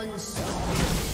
Unstoppable.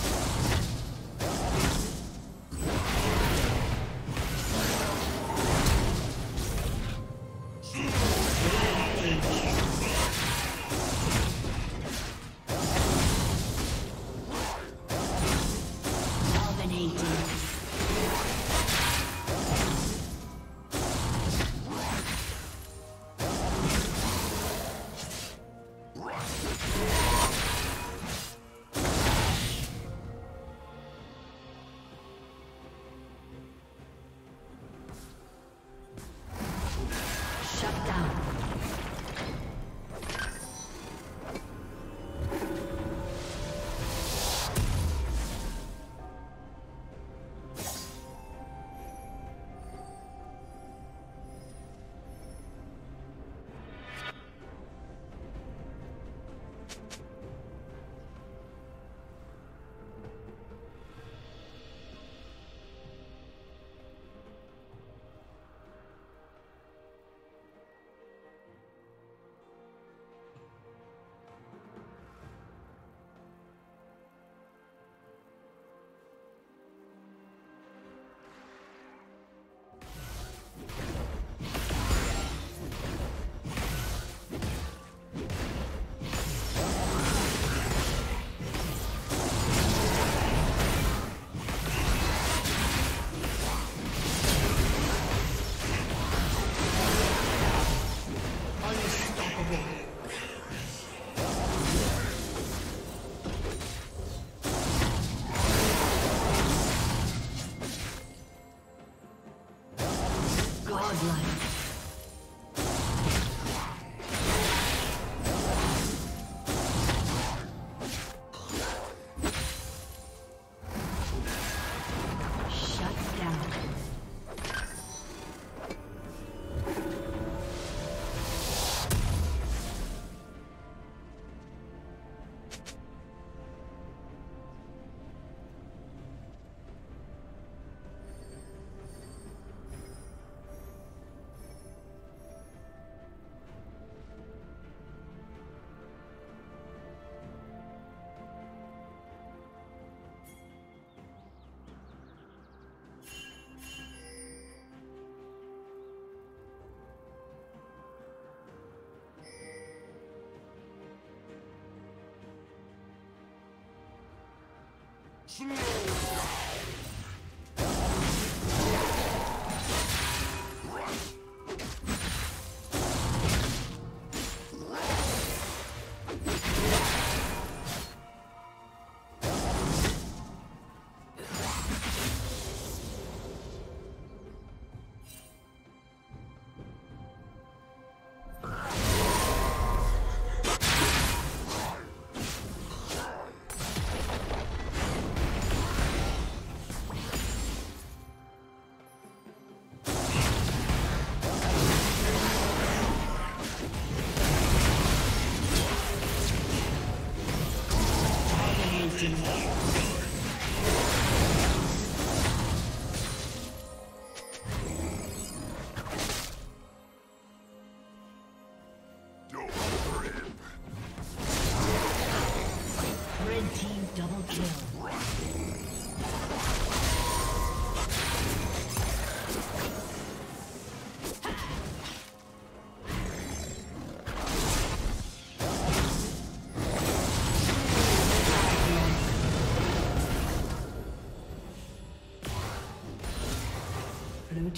Slow!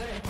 Turret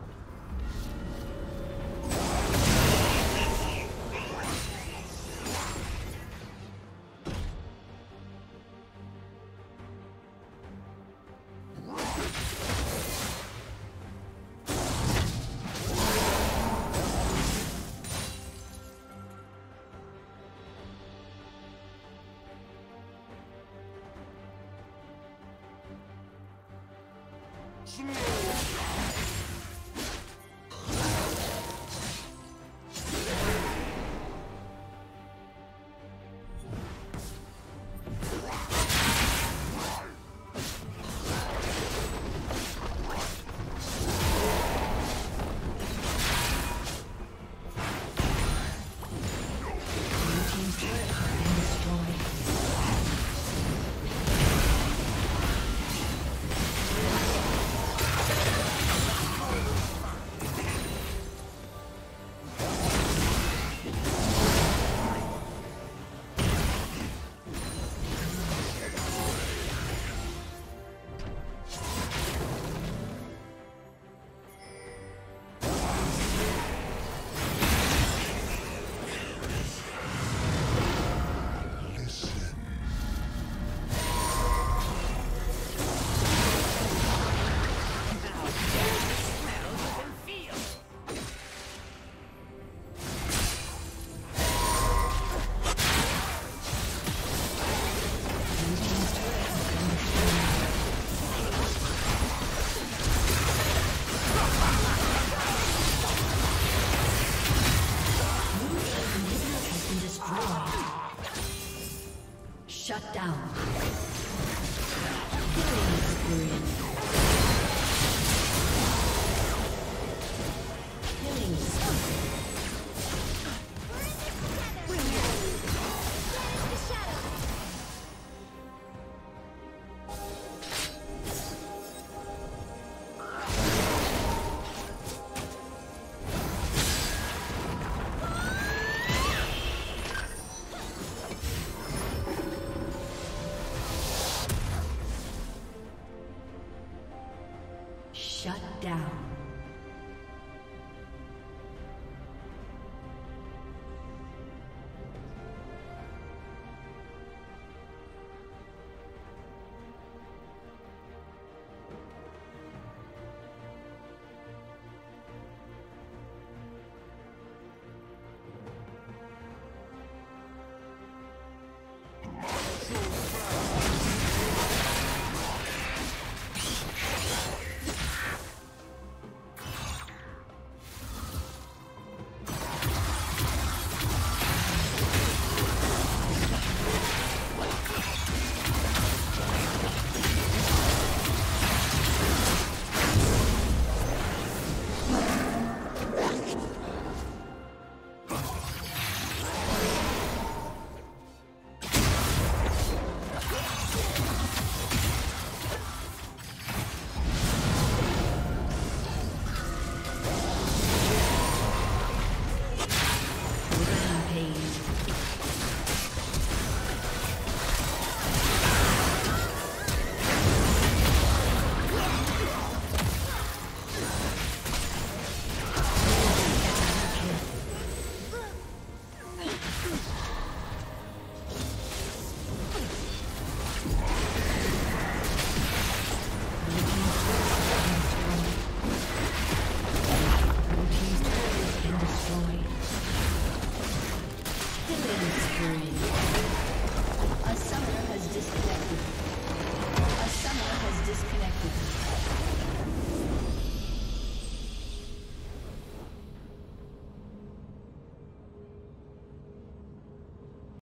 신뢰